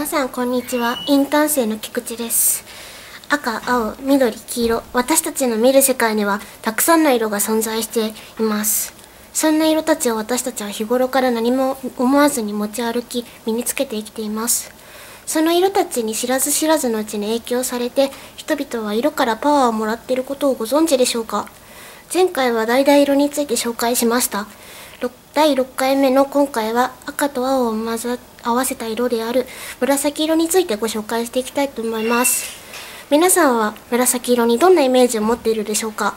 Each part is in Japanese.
皆さんこんにちは。インターン生の菊池です。赤青緑黄色。私たちの見る世界にはたくさんの色が存在しています。そんな色たちを私たちは日頃から何も思わずに持ち歩き身につけて生きています。その色たちに知らず知らずのうちに影響されて人々は色からパワーをもらっていることをご存知でしょうか？前回は橙色について紹介しました。第6回目の今回は赤と青を混ざって合わせた色である紫色についてご紹介していきたいと思います皆さんは紫色にどんなイメージを持っているでしょうか？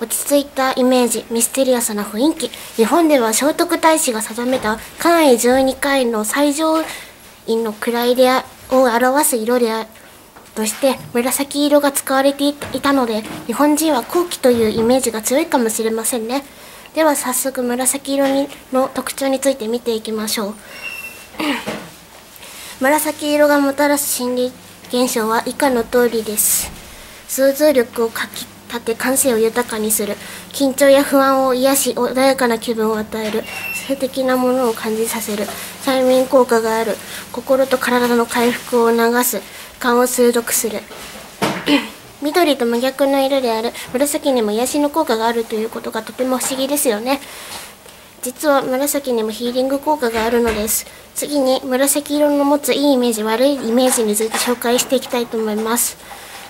落ち着いたイメージ、ミステリアスな雰囲気。日本では聖徳太子が定めた関位12回の最上院の位でを表す色であるとして紫色が使われていたので日本人は後期というイメージが強いかもしれませんね。では早速紫色にの特徴について見ていきましょう 紫色がもたらす心理現象は以下の通りです。想像力をかき立て感性を豊かにする。緊張や不安を癒し穏やかな気分を与える。性的なものを感じさせる。催眠効果がある。心と体の回復を促す。勘を鋭くする。緑と真逆の色である。紫にも癒しの効果があるということがとても不思議ですよね。実は紫にもヒーリング効果があるのです。次に紫色の持ついいイメージ悪いイメージについて紹介していきたいと思います。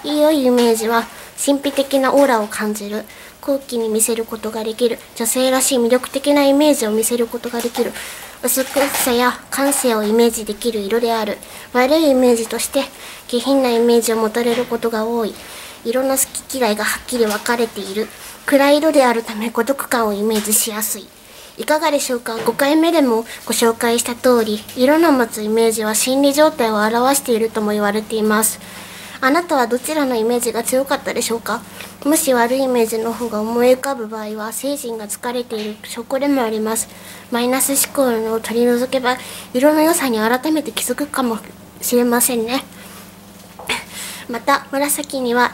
いいイメージは神秘的なオーラを感じる。後期に見せることができる。女性らしい魅力的なイメージを見せることができる。美しさや感性をイメージできる色である。悪いイメージとして下品なイメージを持たれることが多い。色の好き嫌いがはっきり分かれている。暗い色であるため孤独感をイメージしやすい。いかがでしょうか？5回目でもご紹介した通り色の持つイメージは心理状態を表しているとも言われています。あなたはどちらのイメージが強かったでしょうか？もし悪いイメージの方が思い浮かぶ場合は精神が疲れている証拠でもあります。マイナス思考を取り除けば色の良さに改めて気づくかもしれませんね。また紫には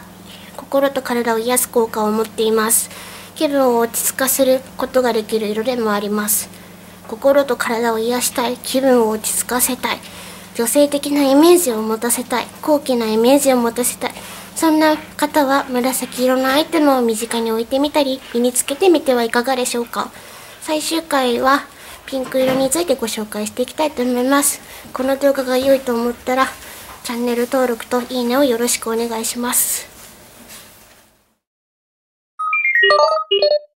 心と体を癒す効果を持っています。気分を落ち着かせることができる色でもあります。心と体を癒したい。気分を落ち着かせたい。女性的なイメージを持たせたい。高貴なイメージを持たせたい。そんな方は紫色のアイテムを身近に置いてみたり身につけてみてはいかがでしょうか。最終回はピンク色についてご紹介していきたいと思います。この動画が良いと思ったらチャンネル登録といいねをよろしくお願いします。Beep.